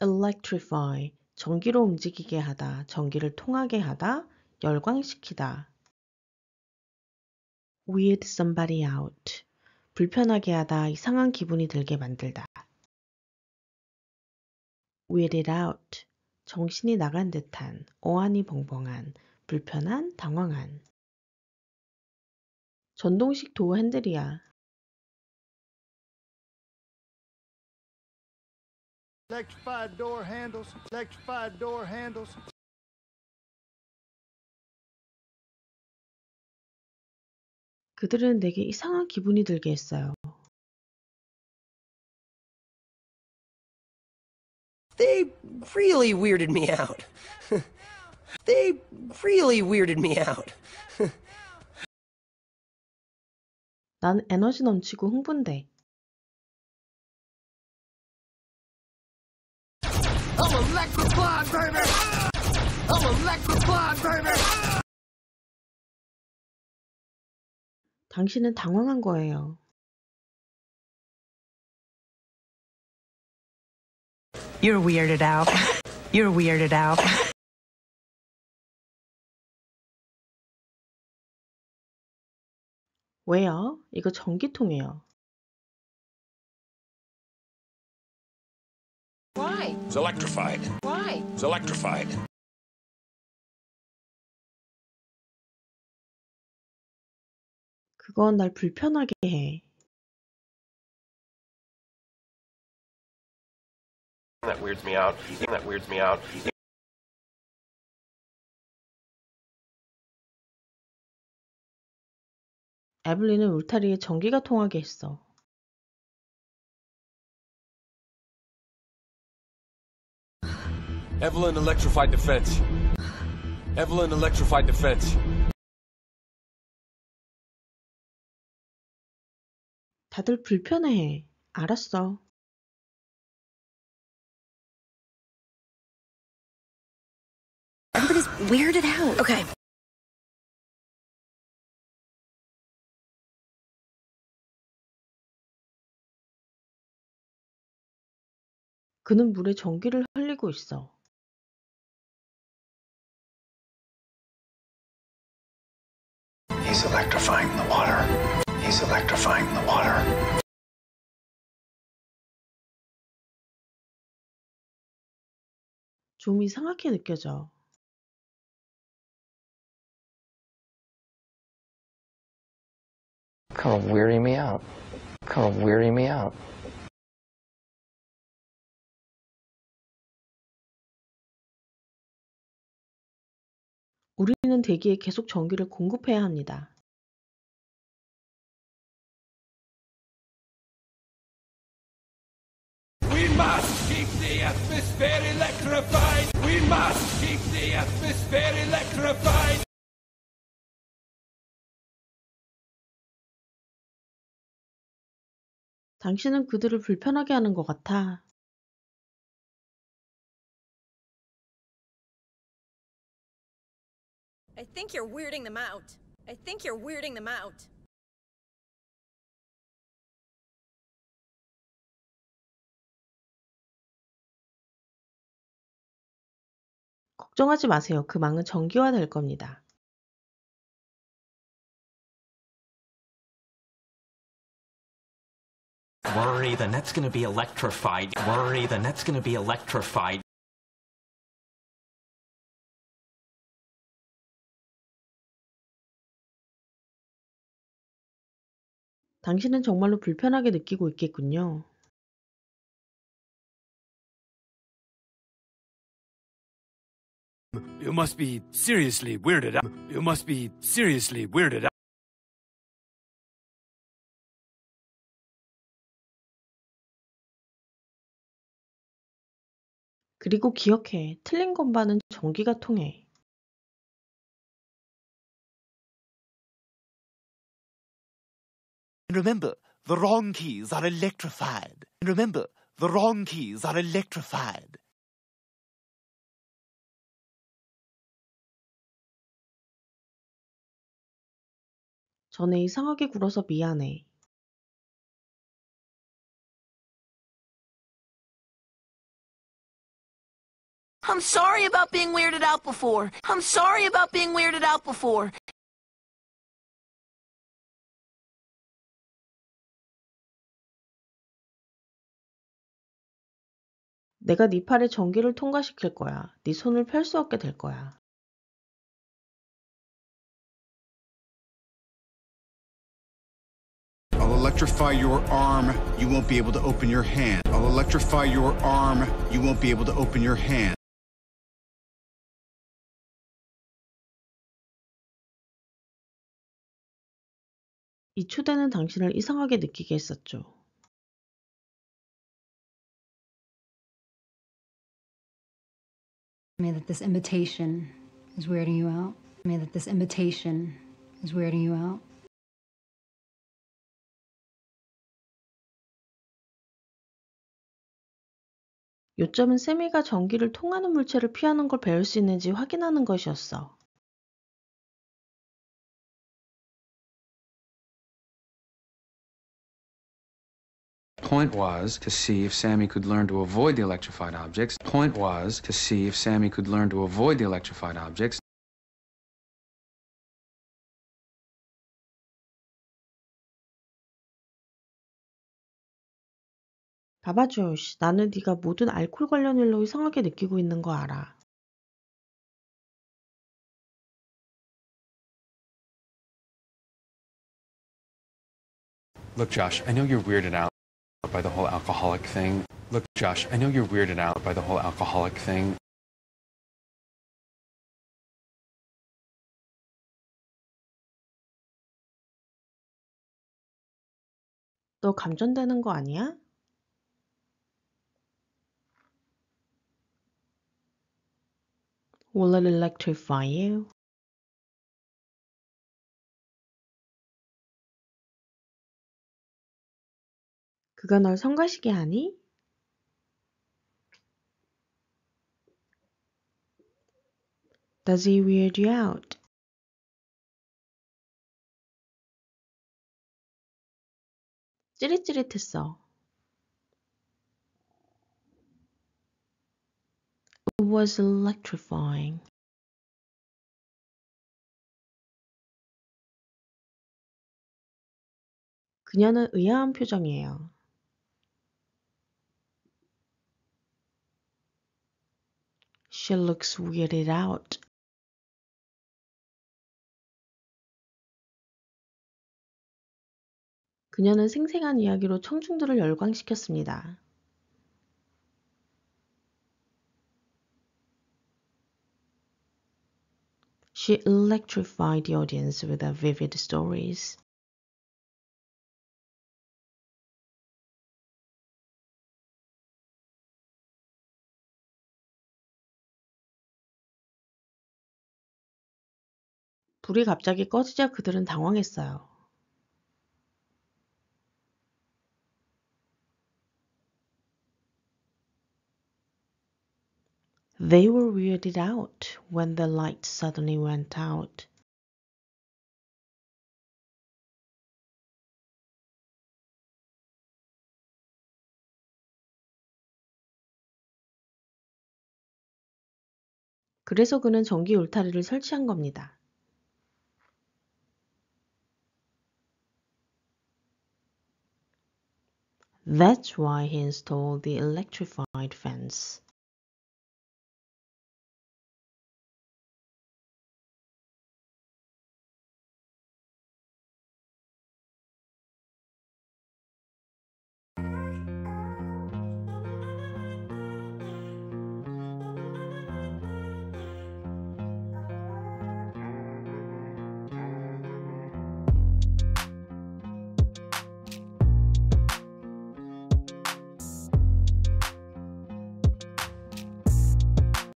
electrify, 전기로 움직이게 하다, 전기를 통하게 하다, 열광시키다. weird somebody out, 불편하게 하다, 이상한 기분이 들게 만들다. weirded out, 정신이 나간 듯한, 어안이 벙벙한, 불편한, 당황한. 전동식 도어 핸들이야. Electrified door handles, electrified door handles. 그들은 내게 이상한 기분이 들게 했어요. They really weirded me out. they really weirded me out. 난 에너지 넘치고 흥분돼. I'm electrified, baby! I'm electrified, baby! 당신은 당황한 거예요. You're weirded out. You're weirded out. 왜요? 이거 전기통이에요. It's electrified. Why? It's electrified. 그건 날 불편하게 해. that weirds me out. That weirds me out. 에블린은 울타리에 전기가 통하게 했어. Evelyn electrified the fence. Evelyn electrified the fence. 다들 불편해해. 알았어. Everybody's weirded out. Okay. 그는 물에 전기를 흘리고 있어. He's electrifying the water. He's electrifying the water. 좀 이상하게 느껴져. Kind of weirding me out. Kind of weirding me out. 우리는 대기에 계속 전기를 공급해야 합니다. 당신은 그들을 불편하게 하는 것 같아. I think you're weirding them out. I think you're weirding them out. 걱정하지 마세요. 그 망은 전기화될 겁니다. Worry, the net's gonna be electrified. Worry, the net's gonna be electrified. 당신은 정말로 불편하게 느끼고 있겠군요. You must be seriously weirded out. You must be seriously weirded out. 그리고 기억해. 틀린 건반은 전기가 통해. And remember, the wrong keys are electrified. And remember, the wrong keys are electrified. 전에 이상하게 굴어서 미안해. I'm sorry about being weirded out before. I'm sorry about being weirded out before. 내가 네 팔에 전기를 통과시킬 거야. 네 손을 펼 수 없게 될 거야. I'll electrify your arm. You won't be able to open your hand. I'll electrify your arm. You won't be able to open your hand. 이 초대는 당신을 이상하게 느끼게 했었죠. Me that this invitation is weirding you out. me that this invitation is weirding you out. 요점은 세미가 전기를 통하는 물체를 피하는 걸 배울 수 있는지 확인하는 것이었어. Point was to see if Sammy could learn to avoid the electrified objects. Point was to see if Sammy could learn to avoid the electrified objects. 봐봐줘. 씨, 나는 네가 모든 알코올 관련 일로 이상하게 느끼고 있는 거 알아. Look, Josh, I know you're weirded out by the whole alcoholic thing. Look, Josh, I know you're weirded out by the whole alcoholic thing. 너 감전되는 거 아니야? Will it electrify you? 그가 널 성가시게 하니? He weird you out? 찌릿찌릿했어. It was electrifying. 그녀는 의아한 표정이에요. She looks weirded out. 그녀는 생생한 이야기로 청중들을 열광시켰습니다. She electrified the audience with her vivid stories. 불이 갑자기 꺼지자 그들은 당황했어요. They were weirded out when the light suddenly went out. 그래서 그는 전기 울타리를 설치한 겁니다. That's why he installed the electrified fence.